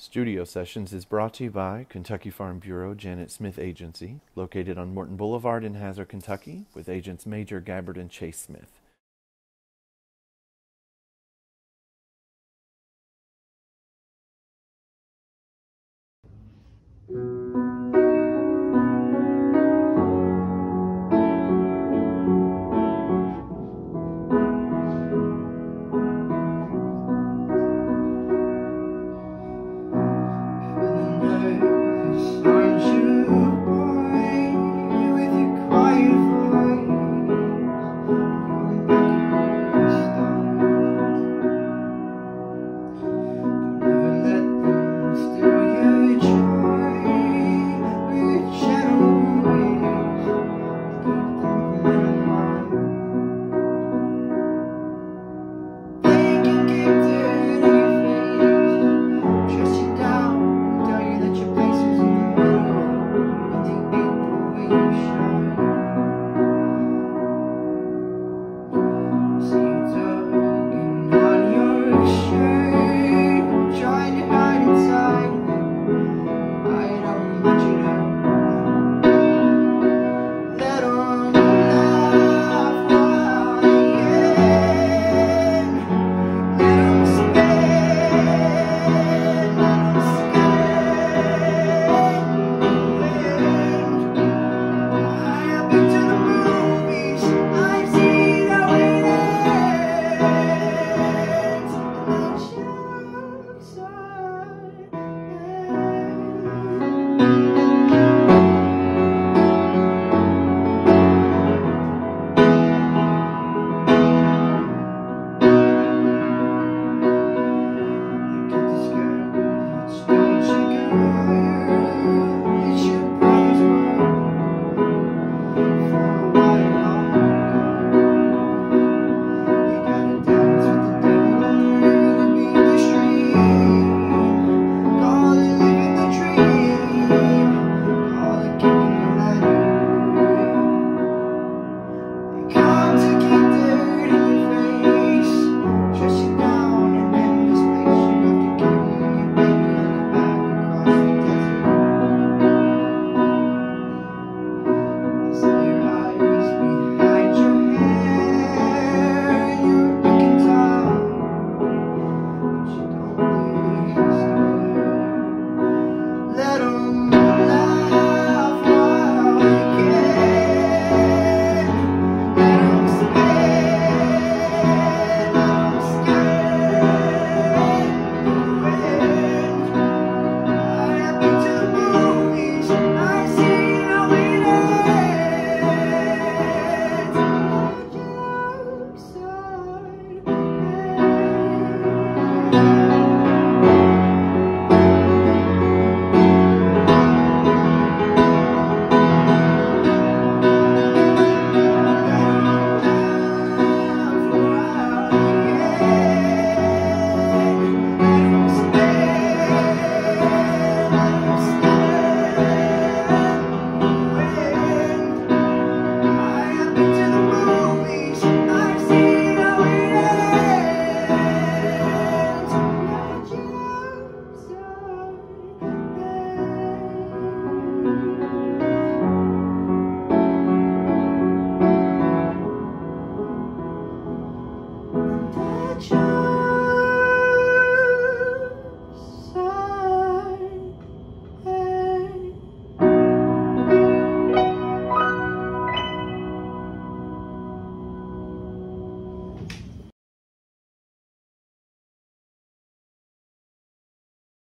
Studio Sessions is brought to you by Kentucky Farm Bureau Janet Smith Agency, located on Morton Boulevard in Hazard, Kentucky, with agents Major Gabbard and Chase Smith.